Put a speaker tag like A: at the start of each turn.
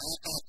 A: Bye-bye.